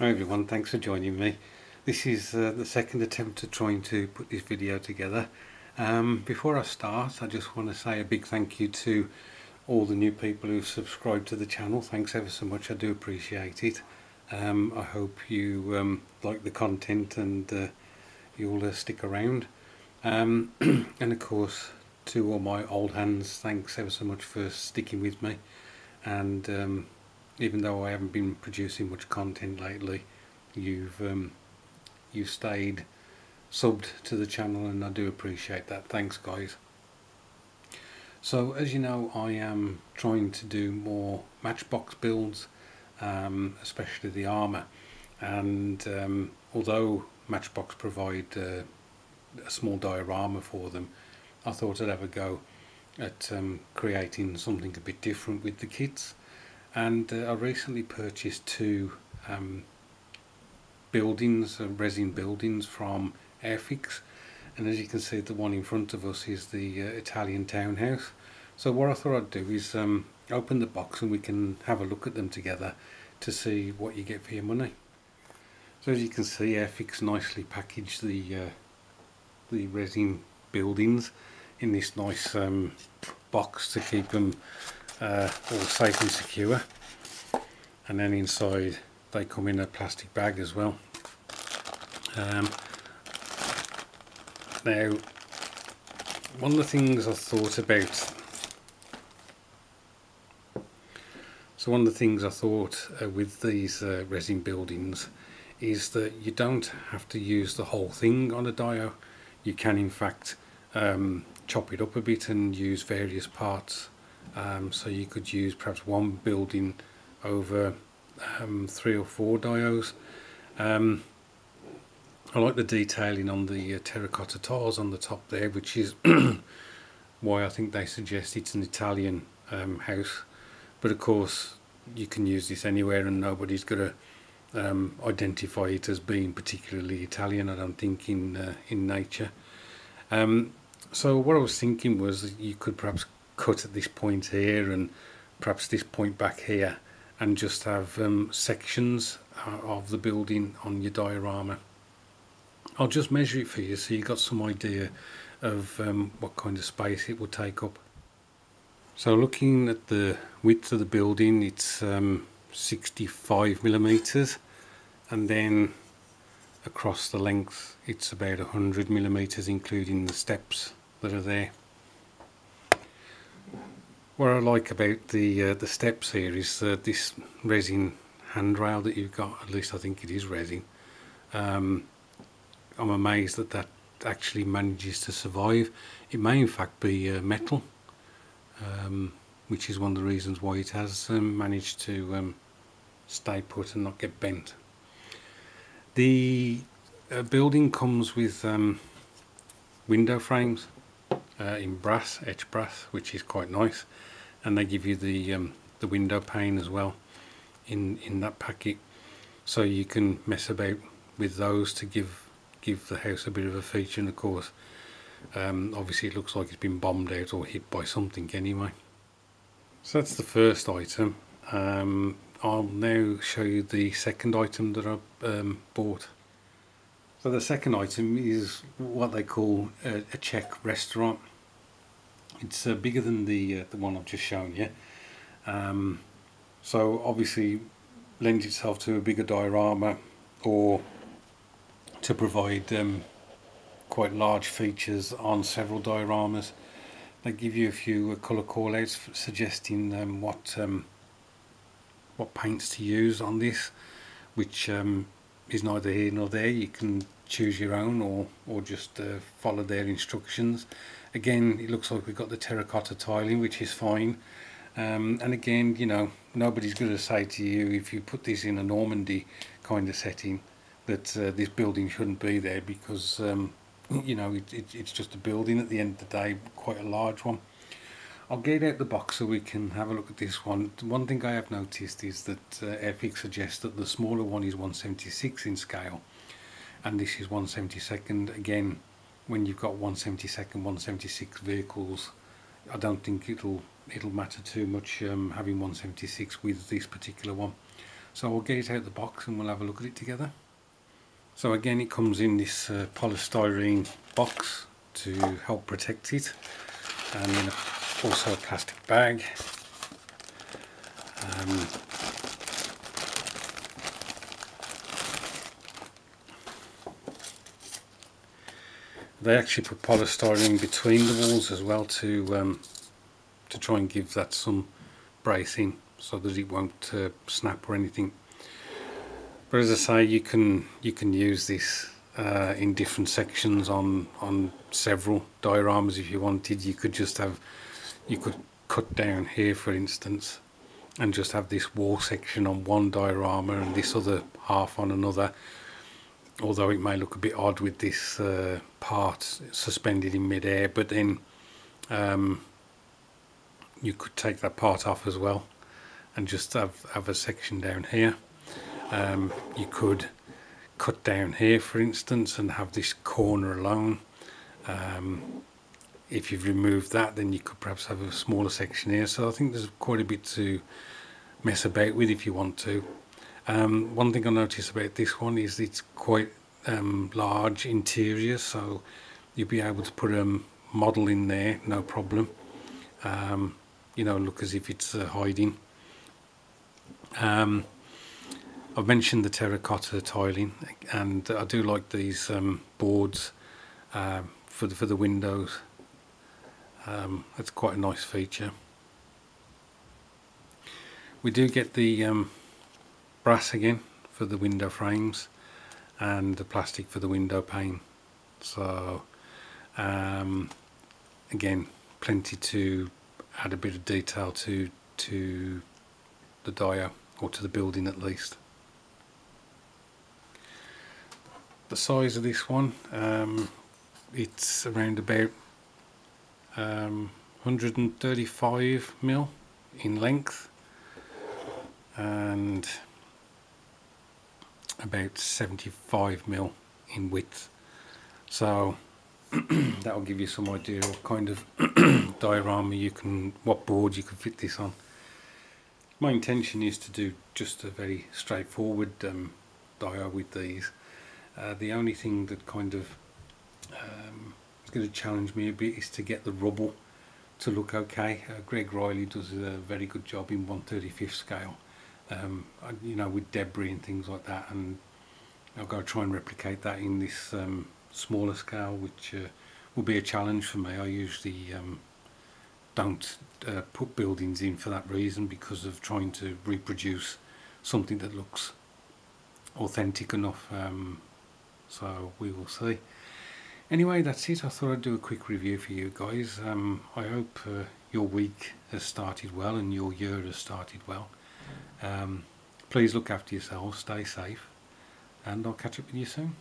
Hi everyone, thanks for joining me. This is uh, the second attempt at trying to put this video together. Um, before I start, I just want to say a big thank you to all the new people who've subscribed to the channel. Thanks ever so much, I do appreciate it. Um, I hope you um, like the content and uh, you'll uh, stick around. Um, and of course, to all my old hands, thanks ever so much for sticking with me. And um, even though I haven't been producing much content lately, you've um, you stayed subbed to the channel and I do appreciate that. Thanks guys. So as you know I am trying to do more matchbox builds, um, especially the armour and um, although Matchbox provide uh, a small diorama for them I thought I'd have a go at um, creating something a bit different with the kits and uh, I recently purchased two um, buildings, uh, resin buildings from Airfix. And as you can see the one in front of us is the uh, Italian townhouse. So what I thought I'd do is um, open the box and we can have a look at them together to see what you get for your money. So as you can see Airfix nicely packaged the uh, the resin buildings in this nice um, box to keep them uh, all safe and secure. And then inside they come in a plastic bag as well. Um, now one of the things I thought about so one of the things I thought uh, with these uh, resin buildings is that you don't have to use the whole thing on a dio. You can in fact um, chop it up a bit and use various parts um, so you could use perhaps one building over um, three or four dios. Um, I like the detailing on the uh, terracotta tiles on the top there which is why I think they suggest it's an Italian um, house but of course you can use this anywhere and nobody's going to um, identify it as being particularly Italian I don't think in uh, in nature um, so what I was thinking was that you could perhaps cut at this point here and perhaps this point back here and just have um, sections uh, of the building on your diorama. I'll just measure it for you so you've got some idea of um, what kind of space it will take up. So looking at the width of the building it's um, 65 millimeters and then across the length it's about 100 millimeters including the steps that are there. What I like about the uh, the steps here is uh, this resin handrail that you've got, at least I think it is resin. Um, I'm amazed that that actually manages to survive. It may in fact be uh, metal, um, which is one of the reasons why it has um, managed to um, stay put and not get bent. The uh, building comes with um, window frames uh, in brass, etched brass, which is quite nice. And they give you the um, the window pane as well in in that packet, so you can mess about with those to give give the house a bit of a feature. And of course, um, obviously it looks like it's been bombed out or hit by something anyway. So that's the first item. Um, I'll now show you the second item that I um, bought. So the second item is what they call a, a Czech restaurant. It's uh, bigger than the uh, the one I've just shown you. Um, so obviously lends itself to a bigger diorama or to provide um, quite large features on several dioramas. They give you a few uh, colour callouts suggesting um, what um, what paints to use on this, which um, is neither here nor there. You can choose your own or, or just uh, follow their instructions. Again, it looks like we've got the terracotta tiling, which is fine. Um, and again, you know, nobody's going to say to you if you put this in a Normandy kind of setting that uh, this building shouldn't be there because, um, you know, it, it, it's just a building at the end of the day, quite a large one. I'll get it out of the box so we can have a look at this one. One thing I have noticed is that uh, Airfix suggests that the smaller one is 176 in scale and this is 172nd again when you've got 172nd 176 vehicles I don't think it'll it'll matter too much um, having 176 with this particular one So I'll get it out of the box and we'll have a look at it together. So again it comes in this uh, polystyrene box to help protect it and then also a plastic bag. Um, they actually put polystyrene between the walls as well to um, to try and give that some bracing so that it won't uh, snap or anything but as I say you can you can use this uh, in different sections on on several dioramas if you wanted you could just have you could cut down here for instance and just have this wall section on one diorama and this other half on another. Although it may look a bit odd with this uh, part suspended in midair but then um, you could take that part off as well and just have, have a section down here. Um, you could cut down here for instance and have this corner alone. Um, if you've removed that then you could perhaps have a smaller section here. So I think there's quite a bit to mess about with if you want to. Um, one thing I noticed about this one is it's quite um, large interior so you'll be able to put a model in there no problem. Um, you know look as if it's uh, hiding. Um, I've mentioned the terracotta tiling and I do like these um, boards uh, for the, for the windows um, it's quite a nice feature. We do get the um, brass again for the window frames and the plastic for the window pane. So um, again plenty to add a bit of detail to to the dia or to the building at least. The size of this one um, it's around about um, 135 mil in length and about 75 mil in width. So that'll give you some idea of kind of diorama you can what board you can fit this on. My intention is to do just a very straightforward um, with these. Uh, the only thing that kind of um, going to challenge me a bit is to get the rubble to look okay. Uh, Greg Riley does a very good job in 135th scale, um, you know, with debris and things like that, and I'll go try and replicate that in this um, smaller scale, which uh, will be a challenge for me. I usually um, don't uh, put buildings in for that reason because of trying to reproduce something that looks authentic enough um, so we will see anyway that's it. I thought I'd do a quick review for you guys. Um, I hope uh, your week has started well and your year has started well. Um, please look after yourselves. Stay safe. And I'll catch up with you soon